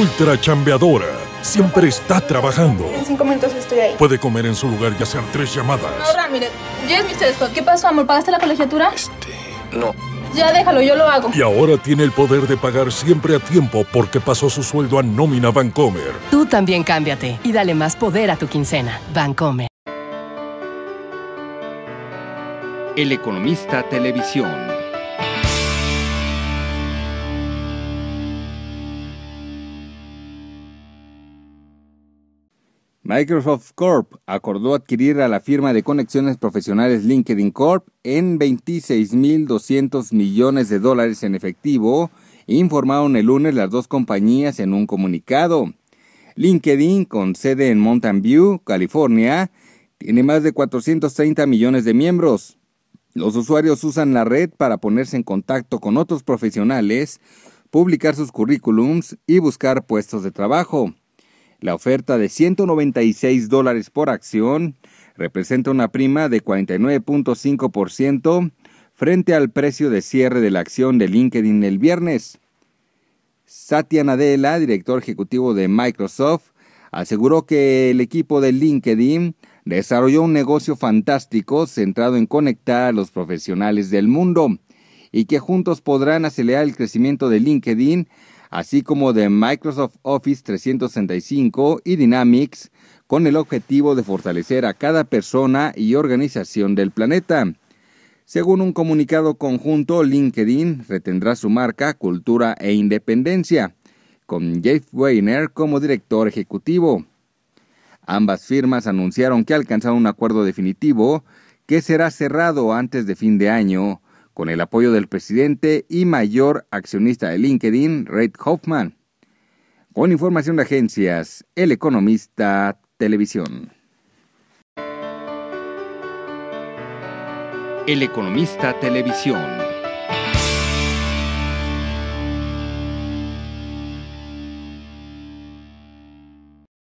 ultra chambeadora. Siempre está trabajando. En cinco minutos estoy ahí. Puede comer en su lugar y hacer tres llamadas. No, Ramírez, ya es Mr. Scott. ¿Qué pasó, amor? ¿Pagaste la colegiatura? Este, no. Ya déjalo, yo lo hago. Y ahora tiene el poder de pagar siempre a tiempo porque pasó su sueldo a nómina Vancomer. Tú también cámbiate y dale más poder a tu quincena. Vancomer. El Economista Televisión. Microsoft Corp acordó adquirir a la firma de conexiones profesionales LinkedIn Corp en 26.200 millones de dólares en efectivo, informaron el lunes las dos compañías en un comunicado. LinkedIn, con sede en Mountain View, California, tiene más de 430 millones de miembros. Los usuarios usan la red para ponerse en contacto con otros profesionales, publicar sus currículums y buscar puestos de trabajo. La oferta de 196 dólares por acción representa una prima de 49.5% frente al precio de cierre de la acción de LinkedIn el viernes. Satya Nadella, director ejecutivo de Microsoft, aseguró que el equipo de LinkedIn desarrolló un negocio fantástico centrado en conectar a los profesionales del mundo y que juntos podrán acelerar el crecimiento de LinkedIn así como de Microsoft Office 365 y Dynamics, con el objetivo de fortalecer a cada persona y organización del planeta. Según un comunicado conjunto, LinkedIn retendrá su marca, cultura e independencia, con Jeff Weiner como director ejecutivo. Ambas firmas anunciaron que alcanzaron un acuerdo definitivo que será cerrado antes de fin de año, con el apoyo del presidente y mayor accionista de LinkedIn, Reid Hoffman. Con información de agencias, El Economista Televisión. El Economista Televisión.